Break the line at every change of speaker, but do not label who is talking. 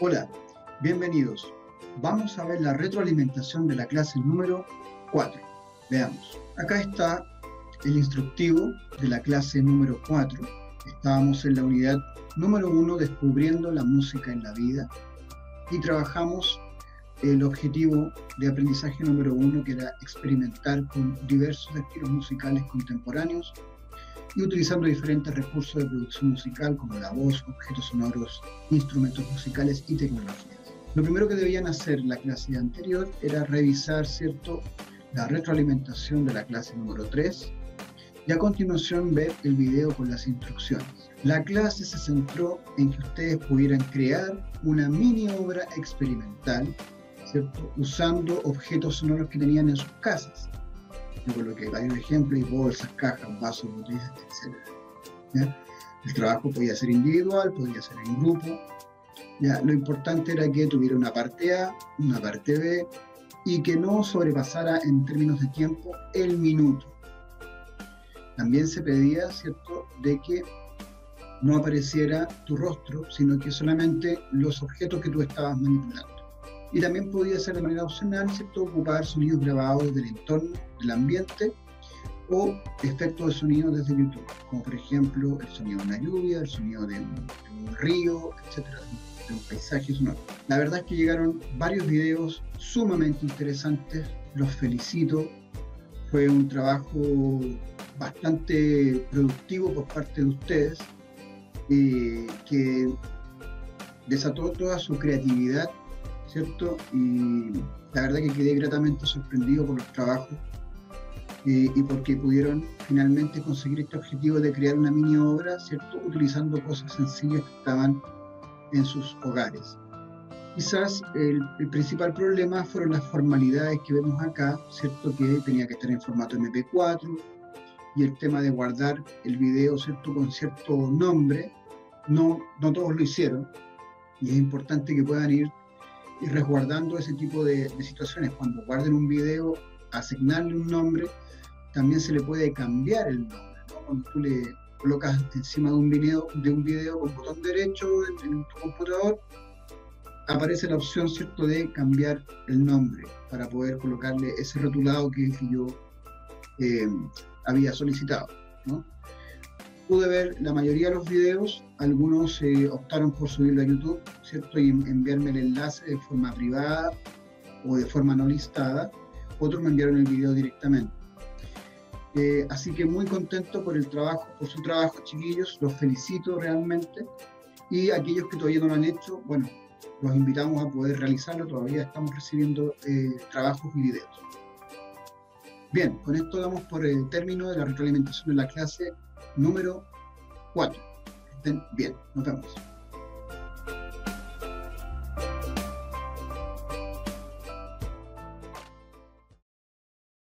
Hola, bienvenidos. Vamos a ver la retroalimentación de la clase número 4. Veamos. Acá está el instructivo de la clase número 4. Estábamos en la unidad número 1 descubriendo la música en la vida y trabajamos el objetivo de aprendizaje número 1 que era experimentar con diversos estilos musicales contemporáneos y utilizando diferentes recursos de producción musical como la voz, objetos sonoros, instrumentos musicales y tecnologías. Lo primero que debían hacer la clase anterior era revisar cierto, la retroalimentación de la clase número 3 y a continuación ver el video con las instrucciones. La clase se centró en que ustedes pudieran crear una mini obra experimental, ¿cierto? usando objetos sonoros que tenían en sus casas yo coloqué varios ejemplos, y bolsas, cajas, vasos, botellas, etc. El trabajo podía ser individual, podía ser en grupo. ¿ya? Lo importante era que tuviera una parte A, una parte B, y que no sobrepasara en términos de tiempo el minuto. También se pedía, ¿cierto?, de que no apareciera tu rostro, sino que solamente los objetos que tú estabas manipulando. Y también podía ser de manera opcional, ¿cierto?, ocupar sonidos grabados del entorno, del ambiente, o efectos de sonido desde YouTube, como por ejemplo el sonido de una lluvia, el sonido de un, río, etcétera, de un paisaje sonoro. La verdad es que llegaron varios videos sumamente interesantes, los felicito, fue un trabajo bastante productivo por parte de ustedes, eh, que desató toda su creatividad ¿cierto? Y la verdad que quedé gratamente sorprendido por los trabajos eh, y porque pudieron finalmente conseguir este objetivo de crear una mini obra, ¿cierto? Utilizando cosas sencillas que estaban en sus hogares. Quizás el, el, principal problema fueron las formalidades que vemos acá, ¿cierto? Que tenía que estar en formato MP4 y el tema de guardar el video, ¿cierto? Con cierto nombre. No, no todos lo hicieron y es importante que puedan ir y resguardando ese tipo de, situaciones. Cuando guarden un video, asignarle un nombre, también se le puede cambiar el nombre. Cuando tú le colocas encima de un video, de un video con botón derecho en, tu computador, aparece la opción cierto de cambiar el nombre para poder colocarle ese rotulado que, yo eh, había solicitado. Pude ver la mayoría de los videos, algunos eh, optaron por subirlo a YouTube, ¿cierto? Y enviarme el enlace de forma privada o de forma no listada, otros me enviaron el video directamente. Eh, así que muy contento por el trabajo, por su trabajo, chiquillos, los felicito realmente. Y aquellos que todavía no lo han hecho, bueno, los invitamos a poder realizarlo, todavía estamos recibiendo eh, trabajos y videos. Bien, con esto damos por el término de la retroalimentación de la clase número 4. Estén bien, nos vemos.